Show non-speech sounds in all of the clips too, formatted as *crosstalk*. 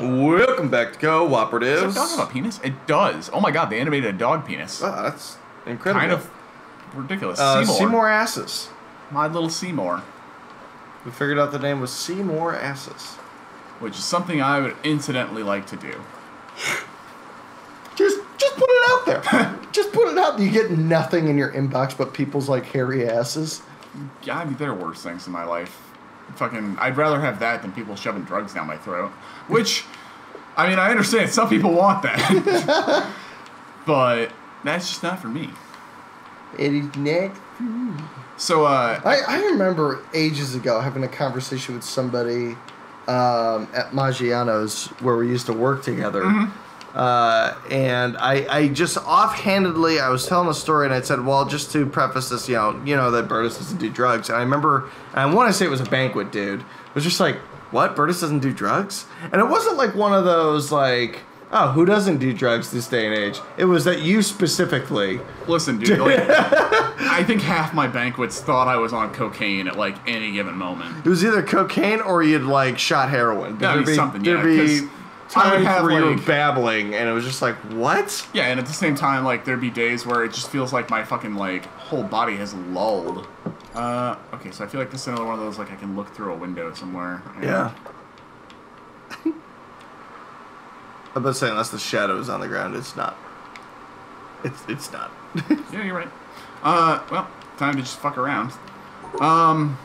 Welcome back to Co-Operatives. Does dog have a penis? It does. Oh my god, they animated a dog penis. Oh, that's incredible. kind of ridiculous. Uh, Seymour. Seymour Asses. My little Seymour. We figured out the name was Seymour Asses. Which is something I would incidentally like to do. *laughs* Just, just put it out there. *laughs* just put it out. You get nothing in your inbox but people's like hairy asses. Yeah, I mean, there are worse things in my life. Fucking, I'd rather have that than people shoving drugs down my throat. Which, I mean, I understand some people want that. *laughs* but that's just not for me. It is not. So, uh, I, I remember ages ago having a conversation with somebody um, at Maggiano's where we used to work together. Uh, and I, I just offhandedly, I was telling a story and I said, well, just to preface this, you know, you know that Burtis doesn't do drugs. And I remember, and I want to say it was a banquet, dude. It was just like, what? Burtis doesn't do drugs? And it wasn't like one of those like, oh, who doesn't do drugs this day and age? It was that you specifically. listen, dude, like, *laughs* I think half my banquets thought I was on cocaine at, like, any given moment. It was either cocaine or you'd like shot heroin. That'd be something, There'd yeah, be 'cause I would have, where you were babbling, and it was just like, what? Yeah, and at the same time, like, there'd be days where it just feels like my fucking, like, whole body has lulled. Uh, okay, so I feel like this is another one of those, like, I can look through a window somewhere. Yeah. *laughs* I'm about to say, unless the shadow is on the ground, it's not. It's it's not. *laughs* Yeah, you're right. Uh, well, time to just fuck around. Um,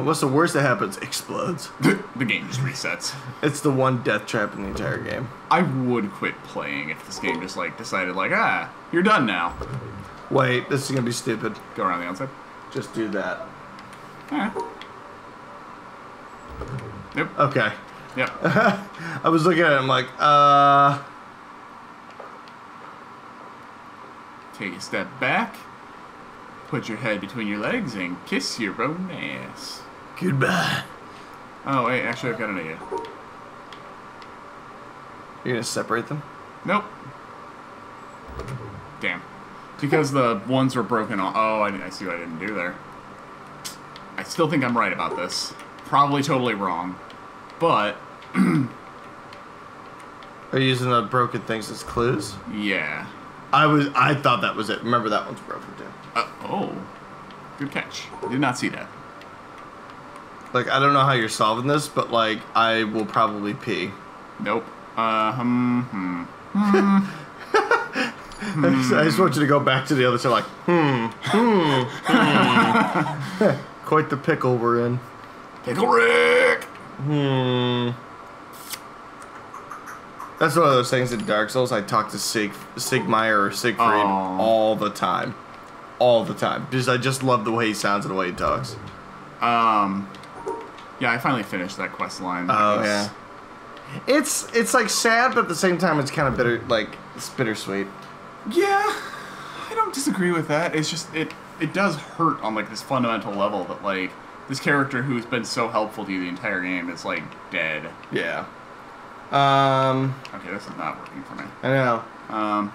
What's the worst that happens? Explodes. *laughs* the game just resets. It's the one death trap in the entire game. I would quit playing if this game just, like, decided, like, ah, you're done now. Wait, this is gonna be stupid. Go around the outside. Just do that. Alright. Nope. Okay. Yep. *laughs* I was looking at it. I'm like, uh. Take a step back. Put your head between your legs and kiss your own ass. Goodbye. Oh, wait, actually, I've got an idea. You're gonna separate them? Nope. Damn. Because the ones were broken on. Oh, I, I see what I didn't do there. I still think I'm right about this. Probably totally wrong. But, *clears throat* Are you using the broken things as clues? yeah. I was. I thought that was it. Remember that one's broken too. Uh, oh. Good catch. Did not see that. Like I don't know how you're solving this, but like I will probably pee. Nope. Uh, hmm, hmm. *laughs* I just- I just want you to go back to the other side, like hmm, hmm, hmm. *laughs* Quite the pickle we're in. Pickle Rick! Hmm. That's one of those things in Dark Souls. I talk to Sig, Sigmire or Siegfried Aw. all the time, all the time. Because I just love the way he sounds and the way he talks. Um, yeah, I finally finished that quest line. Oh was- yeah. It's it's like sad, but at the same time, it's kind of bitter. Like it's bittersweet. Yeah, I don't disagree with that. It's just it it does hurt on like this fundamental level that like this character who's been so helpful to you the entire game is like dead. Yeah. Um. Okay, this is not working for me. I know. Um,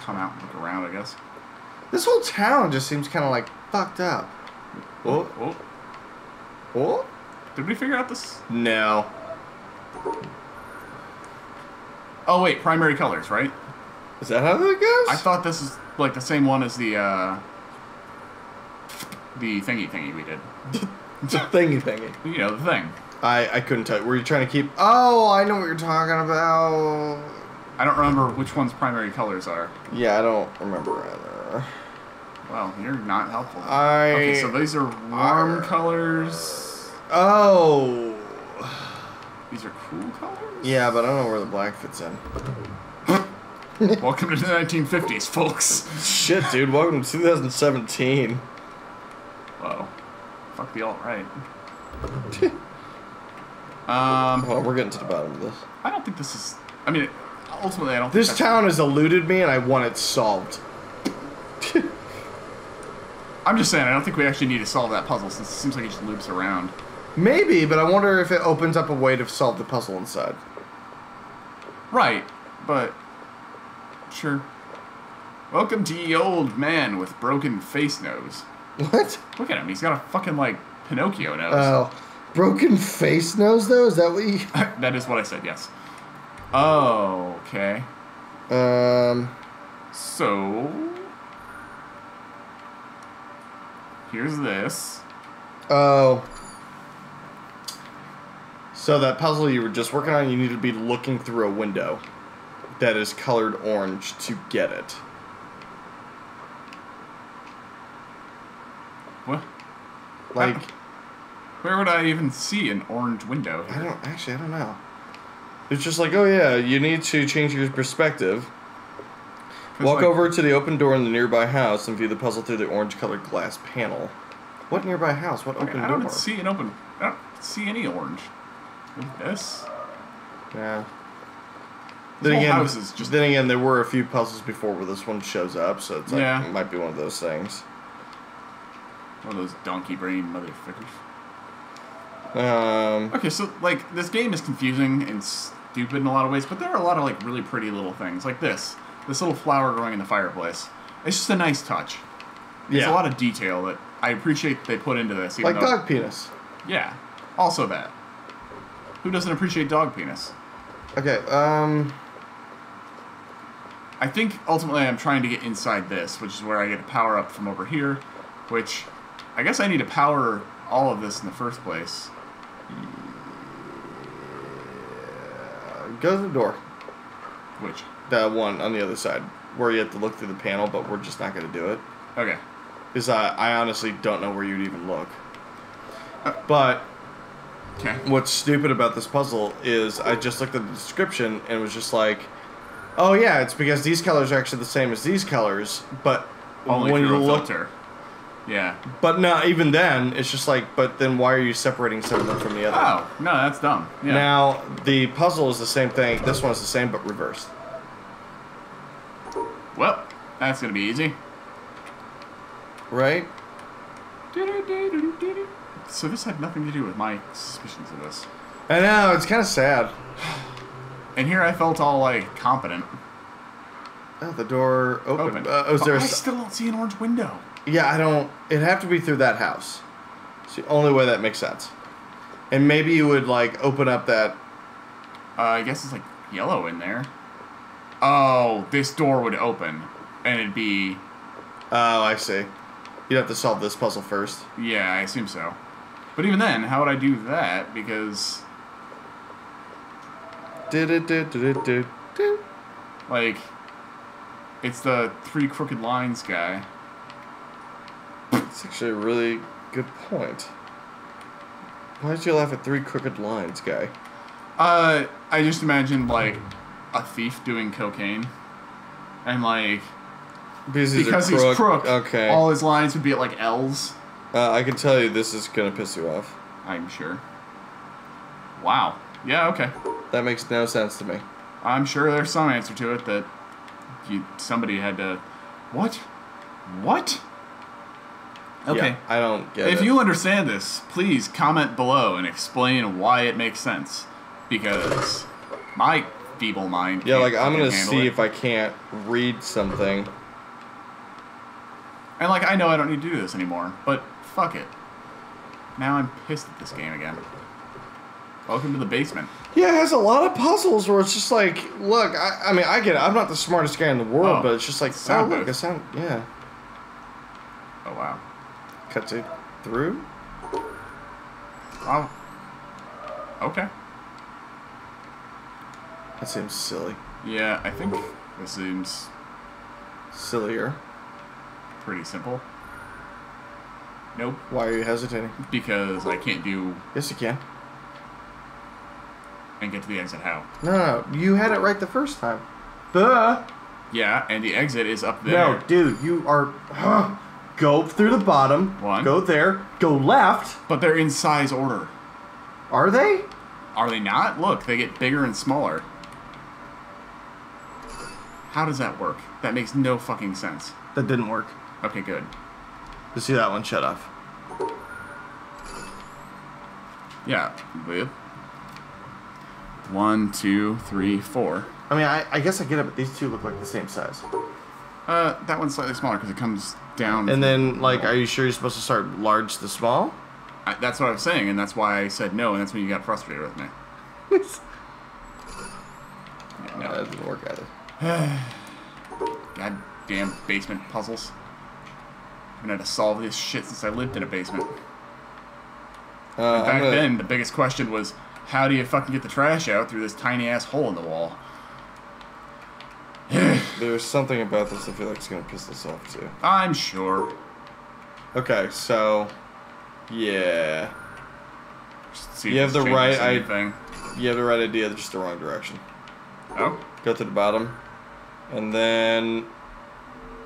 come out and look around, I guess. This whole town just seems kind of like fucked up. Oh, Oh, oh. did we figure out this? No. Oh wait, primary colors, right? Is that how that goes? I thought this is like the same one as the uh the thingy thingy we did. *laughs* the thingy thingy. You know the thing. I I couldn't tell. Were you trying to keep? Oh, I know what you're talking about. I don't remember which one's primary colors are. Yeah, I don't remember either. Well, you're not helpful. I. Okay, so these are warm colors. Oh. These are cool colors. Yeah, but I don't know where the black fits in. *laughs* Welcome to the 1950s, folks. Shit, dude. Welcome to 2017. Whoa. Fuck the alt right. *laughs* um, Well, we're getting to the bottom of this. I don't think this is. I mean, ultimately, I don't. This that's- town has eluded me, and I want it solved. *laughs* I'm just saying, I don't think we actually need to solve that puzzle since it seems like it just loops around. Maybe, but I wonder if it opens up a way to solve the puzzle inside. Right, but sure. Welcome to ye old man with broken face nose. What? Look at him. He's got a fucking like Pinocchio nose. Oh, broken face nose though? Is that what you? *laughs* that is what I said. Yes. Oh, okay. Um. So here's this. Oh. So that puzzle you were just working on, you need to be looking through a window that is colored orange to get it. What? Like, Where would I even see an orange window? I don't actually, I don't know. It's just like, oh yeah, you need to change your perspective. Walk like, over to the open door in the nearby house and view the puzzle through the orange-colored glass panel. What nearby house? What open I door? I don't see an open. I don't see any orange. This. Yeah. This Then again, just. then again, there were a few puzzles before where this one shows up, so it's like Yeah. it might be one of those things. One of those donkey brain motherfuckers. Um, Okay, so like this game is confusing and stupid in a lot of ways, but there are a lot of like really pretty little things, like this, this little flower growing in the fireplace. It's just a nice touch. There's yeah, a lot of detail that I appreciate they put into this. Like though, dog penis. Yeah, also that. Who doesn't appreciate dog penis? Okay, um, I think ultimately I'm trying to get inside this, which is where I get a power up from over here, which I guess I need to power all of this in the first place. Go to the door. Which, That one on the other side, where you have to look through the panel, but we're just not going to do it. okay, Because I, I honestly don't know where you'd even look. Uh, but okay, what's stupid about this puzzle is I just looked at the description and was just like, oh yeah, it's because these colors are actually the same as these colors, but only when you look, filter. Yeah. but not even then, it's just like, but then why are you separating some of them from the other? Oh no, that's dumb. Yeah. Now the puzzle is the same thing. This one is the same but reversed. Well, that's gonna be easy. Right? So this had nothing to do with my suspicions of this. I know it's kind of sad. And here I felt all like competent. Oh, the door opened. Open. Uh, oh, is But there? I still don't see an orange window. Yeah, I don't. It'd have to be through that house. It's the only way that makes sense. And maybe you would like open up that. Uh, I guess it's like yellow in there. Oh, this door would open, and it'd be Oh, I see. You'd have to solve this puzzle first. yeah, I assume so. But even then, how would I do that? Because Did it? Did it? Did it? like, it's the three crooked lines guy. It's actually a really good point. Why did you laugh at three crooked lines, guy? Uh, I just imagined like a thief doing cocaine, and like Because he's, because a he's crook. crook, Okay. all his lines would be at like L's. uh, I can tell you this is gonna piss you off. I'm sure. Wow. Yeah. Okay. That makes no sense to me. I'm sure there's some answer to it that you somebody had to. What? What? Okay. Yeah, I don't get it. If it. you understand this, please comment below and explain why it makes sense. Because my feeble mind. yeah, like I'm gonna see it. if I can't read something. And like I know I don't need to do this anymore, but fuck it. Now I'm pissed at this game again. Welcome to the basement. Yeah, it has a lot of puzzles where it's just like, look, I, I mean, I get it. I'm not the smartest guy in the world, Oh, but it's just like, oh, sound oh, look, booth. a sound, yeah. Oh wow. Cuts it through. Oh. Okay. That seems silly. Yeah, I think this seems Sillier. pretty simple. Nope, Why are you hesitating? because I can't do Yes, you can. and get to the exit how. No, no, no. You had it right the first time. Duh. Yeah, and the exit is up there. No, dude, you are. Go through the bottom. One. Go there. Go left. But they're in size order. Are they? Are they not? Look, they get bigger and smaller. How does that work? That makes no fucking sense. That didn't work. Okay, good. You see that one shut off. Yeah, one, two, three, four. I mean, I, I guess I get it, but these two look like the same size. Uh, that one's slightly smaller because it comes down. And then, like, are you sure you're supposed to start large to small? I, that's what I was saying, and that's why I said no, and that's when you got frustrated with me. Yeah, *laughs* that didn't work either. *sighs* Goddamn basement puzzles. I've been had to solve this shit since I lived in a basement. Uh, Back gonna- then, the biggest question was, how do you fucking get the trash out through this tiny ass hole in the wall? There's something about this I feel like it's gonna piss us off too. I'm sure. Okay, so yeah, see You have the right- I- you have the right idea, just the wrong direction. Oh, Go to the bottom, and then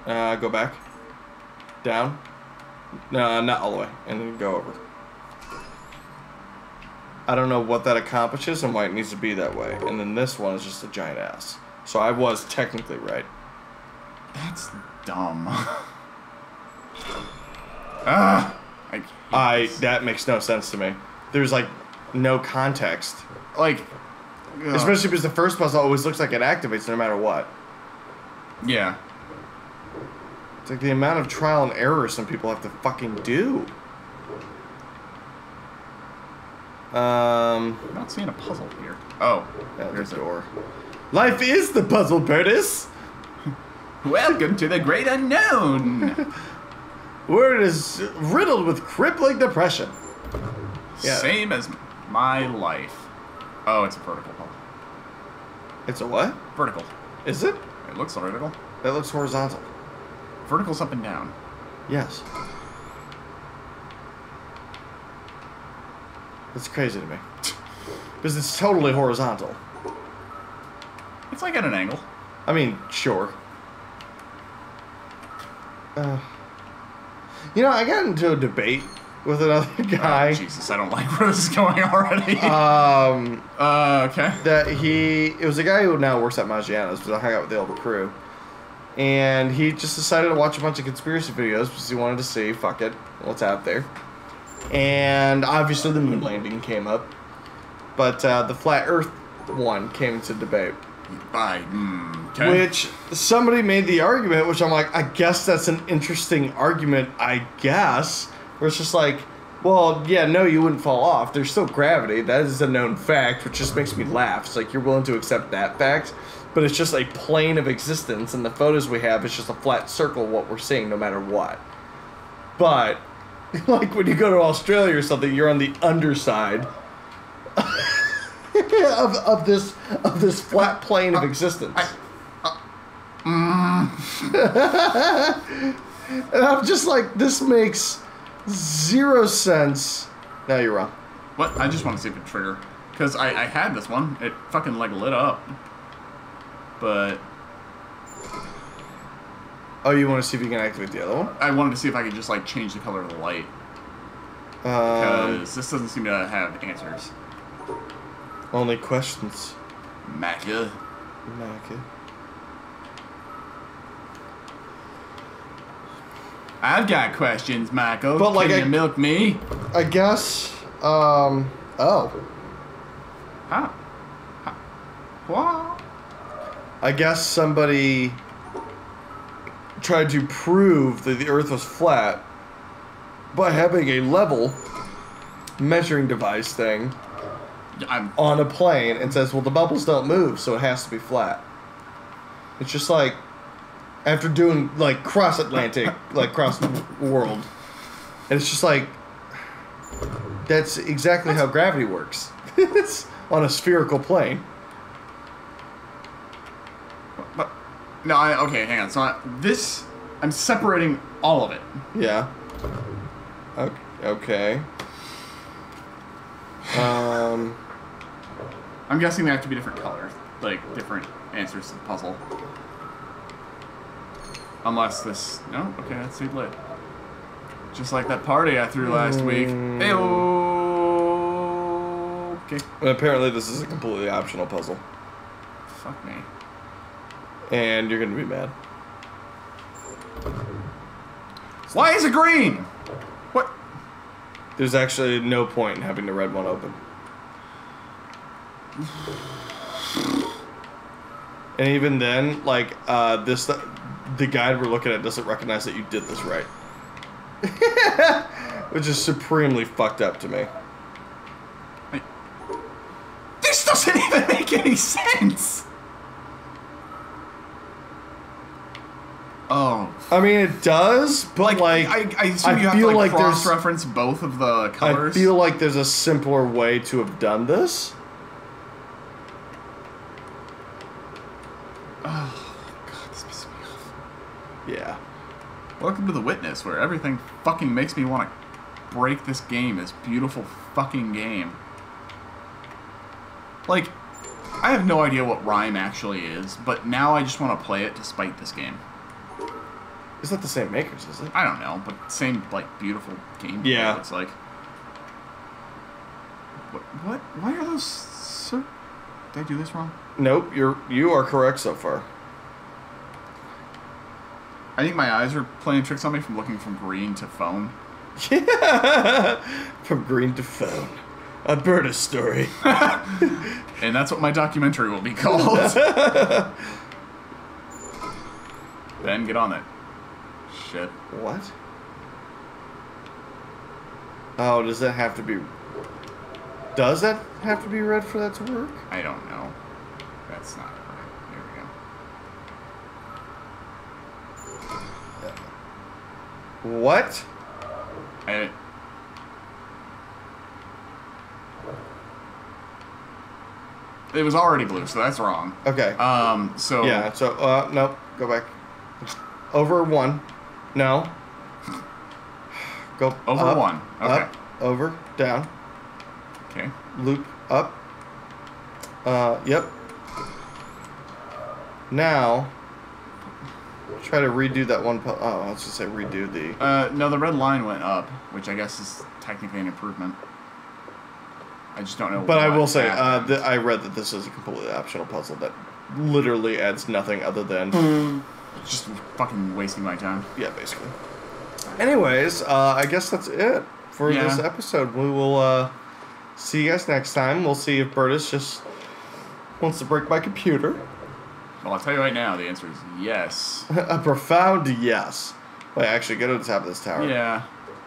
uh, go back, down. No, not all the way, and then go over. I don't know what that accomplishes and why it needs to be that way. And then this one is just a giant ass. So I was technically right. that's dumb. *laughs* ah, I, I that makes no sense to me. There's like no context, like, ugh. especially because the first puzzle always looks like it activates no matter what. yeah. It's like the amount of trial and error some people have to fucking do. Um, I'm not seeing a puzzle here. Oh, there's there's a a door. Life is the puzzle, Burtis. Welcome to the great unknown. Where it is riddled with crippling depression. Yeah. Same as my life. Oh, it's a vertical puzzle. It's a what? Vertical. Is it? It looks vertical. That looks horizontal. Vertical's up and down. Yes. That's crazy to me. *laughs* Because it's totally horizontal. It's like at an angle. I mean, sure. Uh, you know, I got into a debate with another *laughs* guy. Oh, Jesus, I don't like where this is going already. um, *laughs* uh, okay. that he it was a guy who now works at Maggiano's, but I hung out with the old crew, and he just decided to watch a bunch of conspiracy videos because he wanted to see fuck it what's out there, and obviously the moon landing came up, but uh, the flat Earth one came into debate. Which somebody made the argument, which I'm like, I guess that's an interesting argument, I guess. Where it's just like, well, yeah, no, you wouldn't fall off. There's still gravity. That is a known fact, which just makes me laugh. It's like you're willing to accept that fact, but it's just a plane of existence, and the photos we have is just a flat circle, what we're seeing, no matter what. But, *laughs* like when you go to Australia or something, you're on the underside. *laughs* *laughs* of, of this of this flat plane of uh, existence. Uh, mm. *laughs* And I'm just like, this makes zero sense. No, you're wrong. What? I just want to see if it trigger. Because I, I had this one. It fucking like lit up. But Oh, you want to see if you can activate the other one? I wanted to see if I could just like change the color of the light. Um, Because this doesn't seem to have answers. Only questions. Macca. Okay. I've got questions, Michael. But, like, Can I- you milk me? I guess. Um. Oh. Huh? Huh? What? I guess somebody tried to prove that the Earth was flat by having a level measuring device thing I'm on a plane and says, well, the bubbles don't move, so it has to be flat. It's just like after doing like cross Atlantic, *laughs* like cross the world, and it's just like that's exactly how gravity works. *laughs* it's on a spherical plane. But no, I okay. Hang on. So I, this, I'm separating all of it. Yeah. Okay. Okay. Um. I'm guessing they have to be different colors, like different answers to the puzzle. Unless this, no, okay, that's stayed lit. Just like that party I threw last week. Mm. Heyo. Okay. And apparently, this is a completely optional puzzle, Fuck me. and you're gonna be mad. Why is it green? There's actually no point in having the red one open. And even then, like uh, this, the guide we're looking at doesn't recognize that you did this right. *laughs* which is supremely fucked up to me. This doesn't even make any sense. Oh, I mean, it does, but like, I, I assume I you have feel to like, like there's- cross-reference both of the colors. I feel like there's a simpler way to have done this. Oh, God, this pisses me off. Yeah. Welcome to the Witness, where everything fucking makes me want to break this game, this beautiful fucking game. Like, I have no idea what Rime actually is, but now I just want to play it to spite this game. It's not the same makers, is it? I don't know, but same like beautiful game. Yeah. it's like. What? What? Why are those? So, did I do this wrong? Nope, you're you are correct so far. I think my eyes are playing tricks on me from looking from green to phone. Yeah, *laughs* From green to phone. A Berta story. *laughs* And that's what my documentary will be called. *laughs* ben, get on that. Shit. What? Oh, does that have to be? Does that have to be red for that to work? I don't know. That's not right. Here we go. What? I, it was already blue, so that's wrong. Okay. Um, so yeah. So, uh, nope. Go back. Over one. No. Go Over up, one. Okay. Up. Over. Down. okay. Loop up. Uh, yep. Now, try to redo that one. Po- oh, let's just say redo the. Uh, no, the red line went up, which I guess is technically an improvement. I just don't know. But I will say, uh, happened. th- I read that this is a completely optional puzzle that literally adds nothing other than just fucking wasting my time. yeah, basically. Anyways, uh, I guess that's it for this episode. We will uh, see you guys next time. We'll see if Burtis just wants to break my computer. Well, I'll tell you right now, the answer is yes. *laughs* a profound yes. Wait, actually, go to the top of this tower. Yeah.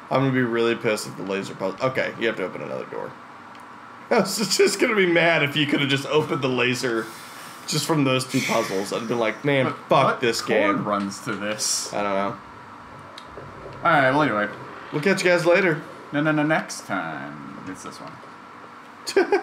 I'm gonna be really pissed if the laser puzzle. Okay, you have to open another door. *laughs* I was just gonna be mad if you could have just opened the laser just from those two puzzles. I'd been like, man, But fuck this game. runs to this. I don't know. All right. Well, anyway, We'll catch you guys later. no, no, no. Next time, it's this one. *laughs*